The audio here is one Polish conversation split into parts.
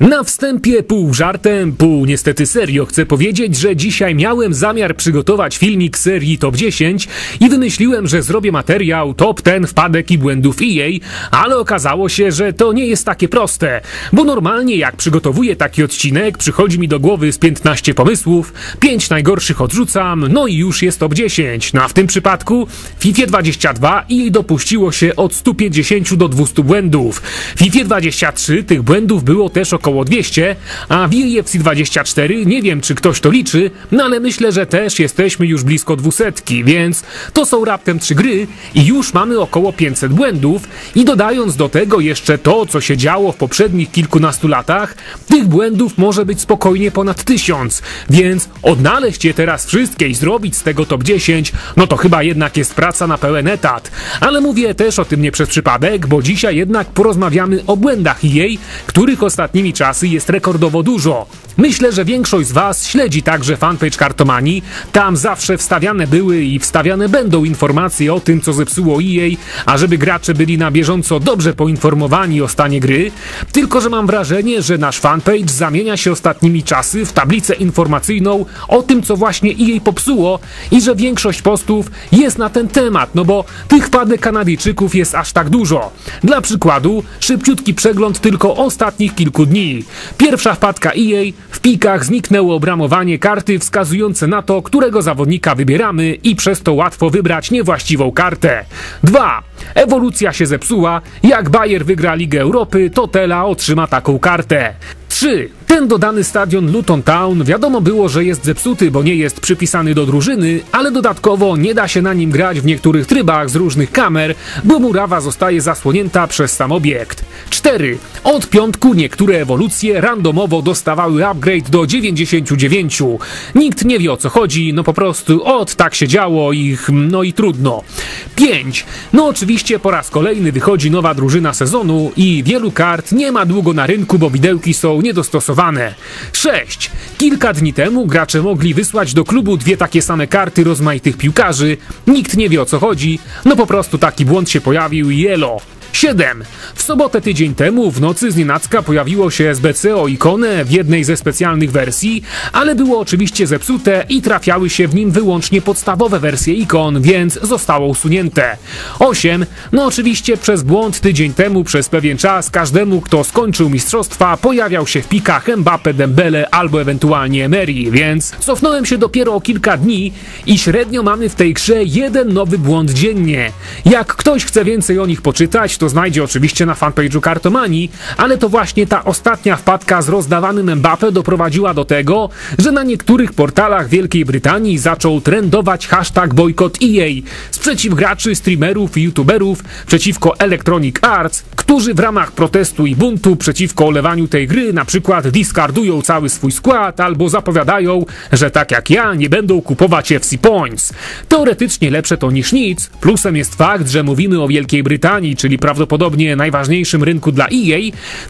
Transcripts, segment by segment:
Na wstępie pół żartem, pół niestety serio chcę powiedzieć, że dzisiaj miałem zamiar przygotować filmik serii Top 10 i wymyśliłem, że zrobię materiał Top 10 wpadek i błędów EA, ale okazało się, że to nie jest takie proste, bo normalnie jak przygotowuję taki odcinek, przychodzi mi do głowy z 15 pomysłów, 5 najgorszych odrzucam, no i już jest Top 10. No a w tym przypadku FIFA 22 EA dopuściło się od 150 do 200 błędów. W FIFA 23 tych błędów było też około około 200, a w EFC 24 nie wiem czy ktoś to liczy, no ale myślę, że też jesteśmy już blisko 200, więc to są raptem 3 gry i już mamy około 500 błędów i dodając do tego jeszcze to, co się działo w poprzednich kilkunastu latach, tych błędów może być spokojnie ponad 1000, więc odnaleźć je teraz wszystkie i zrobić z tego top 10, no to chyba jednak jest praca na pełen etat. Ale mówię też o tym nie przez przypadek, bo dzisiaj jednak porozmawiamy o błędach EA, których ostatnimi czasy jest rekordowo dużo. Myślę, że większość z Was śledzi także fanpage Kartomanii. Tam zawsze wstawiane były i wstawiane będą informacje o tym, co zepsuło EA, a żeby gracze byli na bieżąco dobrze poinformowani o stanie gry. Tylko, że mam wrażenie, że nasz fanpage zamienia się ostatnimi czasy w tablicę informacyjną o tym, co właśnie EA popsuło i że większość postów jest na ten temat, no bo tych wpadek Kanadyjczyków jest aż tak dużo. Dla przykładu, szybciutki przegląd tylko ostatnich kilku dni. Pierwsza wpadka EA, w pikach zniknęło obramowanie karty wskazujące na to, którego zawodnika wybieramy i przez to łatwo wybrać niewłaściwą kartę. 2. Ewolucja się zepsuła, jak Bayer wygra Ligę Europy, to Tela otrzyma taką kartę. 3. Ten dodany stadion Luton Town wiadomo było, że jest zepsuty, bo nie jest przypisany do drużyny, ale dodatkowo nie da się na nim grać w niektórych trybach z różnych kamer, bo murawa zostaje zasłonięta przez sam obiekt. 4. Od piątku niektóre ewolucje randomowo dostawały upgrade do 99. Nikt nie wie o co chodzi, no po prostu od tak się działo ich, no i trudno. 5. No oczywiście po raz kolejny wychodzi nowa drużyna sezonu i wielu kart nie ma długo na rynku, bo widełki są niedostosowane. 6. Kilka dni temu gracze mogli wysłać do klubu dwie takie same karty rozmaitych piłkarzy. Nikt nie wie o co chodzi, no po prostu taki błąd się pojawił i elo. 7. W sobotę tydzień temu w nocy z nienacka pojawiło się SBC o ikonę w jednej ze specjalnych wersji, ale było oczywiście zepsute i trafiały się w nim wyłącznie podstawowe wersje ikon, więc zostało usunięte. 8. No oczywiście przez błąd tydzień temu przez pewien czas każdemu, kto skończył mistrzostwa, pojawiał się w pikach Mbappe, Dembele albo ewentualnie Emery, więc cofnąłem się dopiero o kilka dni i średnio mamy w tej grze jeden nowy błąd dziennie. Jak ktoś chce więcej o nich poczytać, to znajdzie oczywiście na fanpage'u Kartomanii, ale to właśnie ta ostatnia wpadka z rozdawanym Mbappe doprowadziła do tego, że na niektórych portalach Wielkiej Brytanii zaczął trendować hashtag bojkot EA sprzeciw graczy, streamerów i youtuberów przeciwko Electronic Arts, którzy w ramach protestu i buntu przeciwko olewaniu tej gry na przykład diskardują cały swój skład albo zapowiadają, że tak jak ja nie będą kupować FC Points. Teoretycznie lepsze to niż nic, plusem jest fakt, że mówimy o Wielkiej Brytanii, czyli prawdopodobnie najważniejszym rynku dla EA,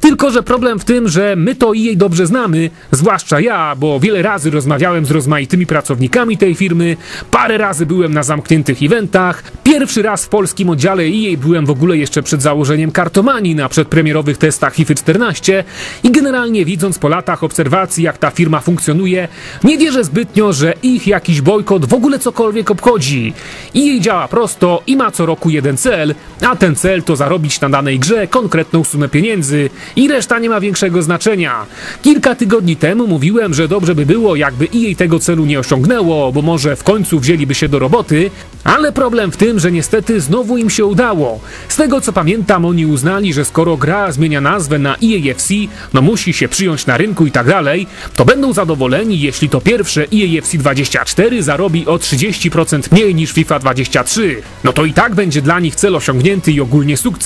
tylko że problem w tym, że my to EA dobrze znamy, zwłaszcza ja, bo wiele razy rozmawiałem z rozmaitymi pracownikami tej firmy, parę razy byłem na zamkniętych eventach, pierwszy raz w polskim oddziale EA byłem w ogóle jeszcze przed założeniem kartomanii na przedpremierowych testach FIFA 14 i generalnie widząc po latach obserwacji jak ta firma funkcjonuje, nie wierzę zbytnio, że ich jakiś bojkot w ogóle cokolwiek obchodzi. EA działa prosto i ma co roku jeden cel, a ten cel to zarobić na danej grze konkretną sumę pieniędzy i reszta nie ma większego znaczenia. Kilka tygodni temu mówiłem, że dobrze by było, jakby EA tego celu nie osiągnęło, bo może w końcu wzięliby się do roboty, ale problem w tym, że niestety znowu im się udało. Z tego co pamiętam, oni uznali, że skoro gra zmienia nazwę na EAFC, no musi się przyjąć na rynku i tak dalej, to będą zadowoleni, jeśli to pierwsze EAFC 24 zarobi o 30% mniej niż FIFA 23. No to i tak będzie dla nich cel osiągnięty i ogólnie sukces.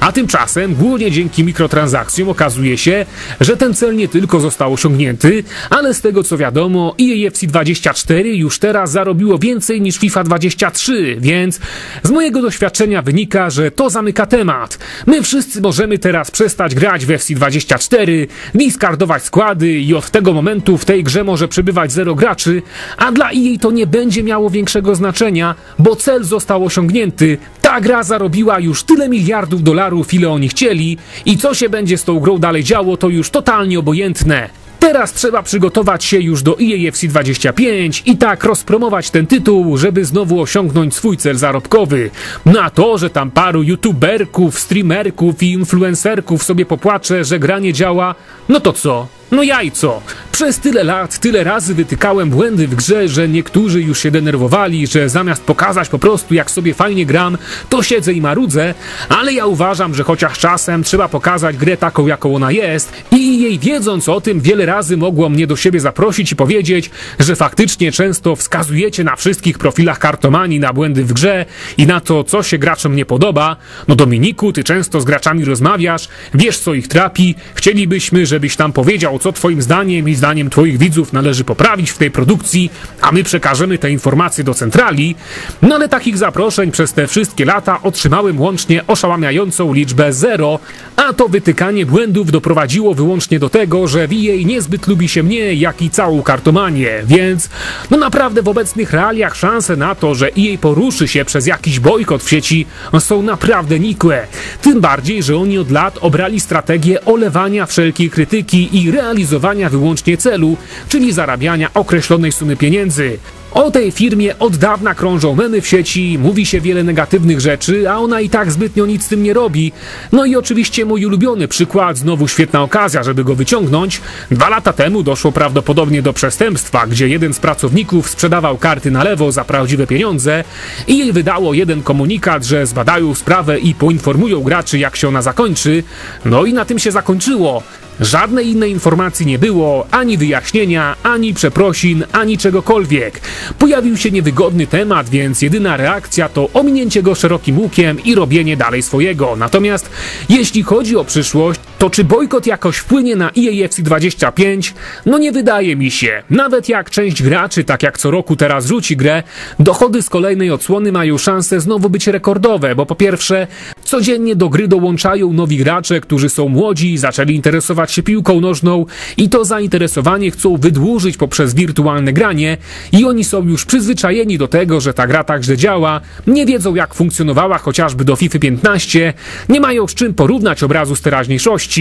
A tymczasem, głównie dzięki mikrotransakcjom okazuje się, że ten cel nie tylko został osiągnięty, ale z tego co wiadomo, EAFC 24 już teraz zarobiło więcej niż FIFA 23, więc z mojego doświadczenia wynika, że to zamyka temat. My wszyscy możemy teraz przestać grać w FC 24, diskardować składy i od tego momentu w tej grze może przebywać zero graczy, a dla EA to nie będzie miało większego znaczenia, bo cel został osiągnięty, Ta gra zarobiła już tyle miliardów dolarów, ile oni chcieli i co się będzie z tą grą dalej działo, to już totalnie obojętne. Teraz trzeba przygotować się już do EAFC 25 i tak rozpromować ten tytuł, żeby znowu osiągnąć swój cel zarobkowy. Na to, że tam paru youtuberków, streamerków i influencerków sobie popłacze, że gra nie działa, no to co? No jajco! Przez tyle lat, tyle razy wytykałem błędy w grze, że niektórzy już się denerwowali, że zamiast pokazać po prostu jak sobie fajnie gram, to siedzę i marudzę, ale ja uważam, że chociaż czasem trzeba pokazać grę taką, jaką ona jest i jej wiedząc o tym wiele razy mogło mnie do siebie zaprosić i powiedzieć, że faktycznie często wskazujecie na wszystkich profilach kartomanii na błędy w grze i na to, co się graczom nie podoba. No Dominiku, ty często z graczami rozmawiasz, wiesz co ich trapi, chcielibyśmy, żebyś tam powiedział, co twoim zdaniem i zdaniem twoich widzów należy poprawić w tej produkcji, a my przekażemy te informacje do centrali. No ale takich zaproszeń przez te wszystkie lata otrzymałem łącznie oszałamiającą liczbę zero, a to wytykanie błędów doprowadziło wyłącznie do tego, że VA niezbyt lubi się mnie, jak i całą kartomanię, więc no naprawdę w obecnych realiach szanse na to, że EA poruszy się przez jakiś bojkot w sieci są naprawdę nikłe. Tym bardziej, że oni od lat obrali strategię olewania wszelkiej krytyki i realizowania wyłącznie celu, czyli zarabiania określonej sumy pieniędzy. O tej firmie od dawna krążą memy w sieci, mówi się wiele negatywnych rzeczy, a ona i tak zbytnio nic z tym nie robi. No i oczywiście mój ulubiony przykład, znowu świetna okazja, żeby go wyciągnąć. Dwa lata temu doszło prawdopodobnie do przestępstwa, gdzie jeden z pracowników sprzedawał karty na lewo za prawdziwe pieniądze i jej wydało jeden komunikat, że zbadają sprawę i poinformują graczy, jak się ona zakończy. No i na tym się zakończyło. Żadnej innej informacji nie było, ani wyjaśnienia, ani przeprosin, ani czegokolwiek. Pojawił się niewygodny temat, więc jedyna reakcja to ominięcie go szerokim łukiem i robienie dalej swojego. Natomiast jeśli chodzi o przyszłość, to czy bojkot jakoś wpłynie na EAFC 25? No nie wydaje mi się. Nawet jak część graczy, tak jak co roku teraz rzuci grę, dochody z kolejnej odsłony mają szansę znowu być rekordowe, bo po pierwsze, codziennie do gry dołączają nowi gracze, którzy są młodzi, zaczęli interesować się piłką nożną i to zainteresowanie chcą wydłużyć poprzez wirtualne granie i oni są już przyzwyczajeni do tego, że ta gra także działa, nie wiedzą jak funkcjonowała chociażby do FIFA 15, nie mają z czym porównać obrazu z teraźniejszości.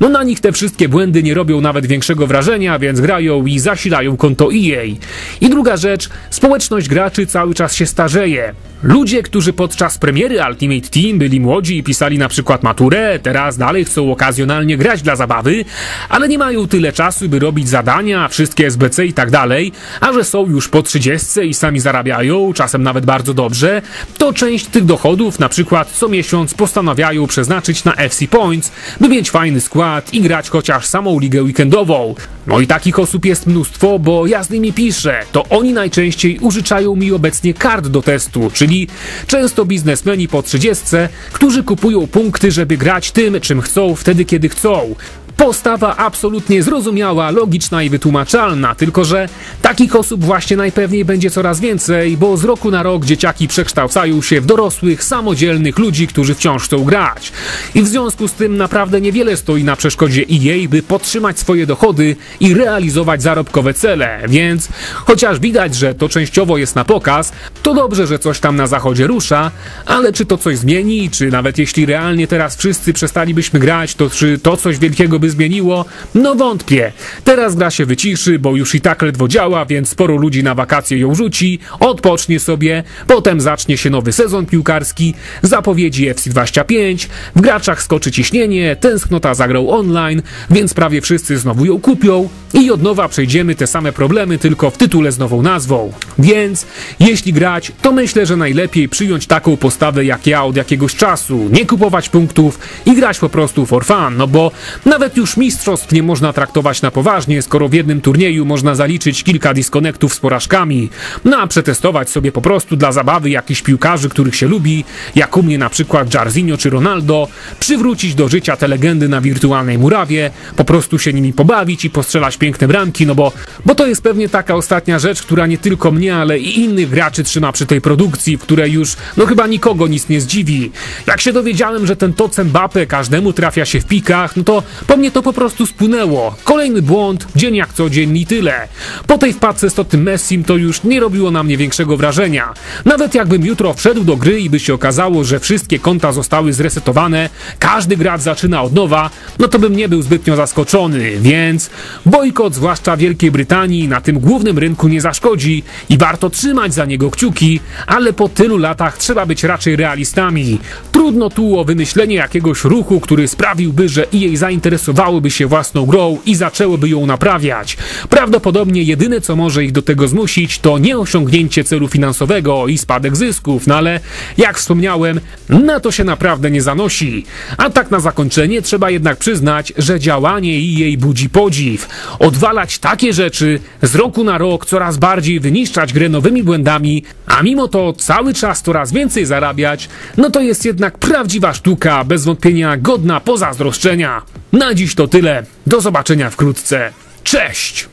No na nich te wszystkie błędy nie robią nawet większego wrażenia, więc grają i zasilają konto EA. I druga rzecz, społeczność graczy cały czas się starzeje. Ludzie, którzy podczas premiery Ultimate Team byli młodzi i pisali na przykład maturę, teraz dalej chcą okazjonalnie grać dla zabawy, ale nie mają tyle czasu, by robić zadania, wszystkie SBC i tak dalej, a że są już po 30 i sami zarabiają, czasem nawet bardzo dobrze, to część tych dochodów na przykład co miesiąc postanawiają przeznaczyć na FC Points, by mieć fajny skład i grać chociaż samą ligę weekendową. No i takich osób jest mnóstwo, bo ja z nimi piszę. To oni najczęściej użyczają mi obecnie kart do testu, czyli często biznesmeni po 30, którzy kupują punkty, żeby grać tym, czym chcą, wtedy kiedy chcą. Postawa absolutnie zrozumiała, logiczna i wytłumaczalna, tylko że takich osób właśnie najpewniej będzie coraz więcej, bo z roku na rok dzieciaki przekształcają się w dorosłych, samodzielnych ludzi, którzy wciąż chcą grać. I w związku z tym naprawdę niewiele stoi na przeszkodzie jej, by podtrzymać swoje dochody i realizować zarobkowe cele, więc chociaż widać, że to częściowo jest na pokaz, to dobrze, że coś tam na zachodzie rusza, ale czy to coś zmieni, czy nawet jeśli realnie teraz wszyscy przestalibyśmy grać, to czy to coś wielkiego by zmieniło? No wątpię. Teraz gra się wyciszy, bo już i tak ledwo działa, więc sporo ludzi na wakacje ją rzuci, odpocznie sobie, potem zacznie się nowy sezon piłkarski, zapowiedzi FC25, w graczach skoczy ciśnienie, tęsknota zagrał online, więc prawie wszyscy znowu ją kupią i od nowa przejdziemy te same problemy, tylko w tytule z nową nazwą. Więc jeśli grać, to myślę, że najlepiej przyjąć taką postawę jak ja od jakiegoś czasu, nie kupować punktów i grać po prostu for fun, no bo nawet już mistrzostw nie można traktować na poważnie, skoro w jednym turnieju można zaliczyć kilka disconnectów z porażkami, no a przetestować sobie po prostu dla zabawy jakichś piłkarzy, których się lubi, jak u mnie na przykład Jarzinho czy Ronaldo, przywrócić do życia te legendy na wirtualnej murawie, po prostu się nimi pobawić i postrzelać piękne bramki, no bo, bo to jest pewnie taka ostatnia rzecz, która nie tylko mnie, ale i innych graczy trzyma przy tej produkcji, w której już, no chyba nikogo nic nie zdziwi. Jak się dowiedziałem, że ten Tocem Mbappe każdemu trafia się w pikach, no to po mnie to po prostu spłynęło. Kolejny błąd, dzień jak co dzień i tyle. Po tej wpadce z Totym Messim to już nie robiło na mnie większego wrażenia. Nawet jakbym jutro wszedł do gry i by się okazało, że wszystkie konta zostały zresetowane, każdy gracz zaczyna od nowa, no to bym nie był zbytnio zaskoczony, więc bojkot, zwłaszcza Wielkiej Brytanii, na tym głównym rynku nie zaszkodzi i warto trzymać za niego kciuki, ale po tylu latach trzeba być raczej realistami. Trudno tu o wymyślenie jakiegoś ruchu, który sprawiłby, że EA zainteresowałyby się własną grą i zaczęłyby ją naprawiać. Prawdopodobnie jedyne co może ich do tego zmusić to nieosiągnięcie celu finansowego i spadek zysków, no ale jak wspomniałem, na to się naprawdę nie zanosi. A tak na zakończenie trzeba jednak przyznać, że działanie EA budzi podziw. Odwalać takie rzeczy, z roku na rok coraz bardziej wyniszczać grę nowymi błędami, a mimo to cały czas coraz więcej zarabiać, no to jest jednak prawdziwa sztuka, bez wątpienia godna pozazdroszczenia. Na dziś to tyle. Do zobaczenia wkrótce. Cześć!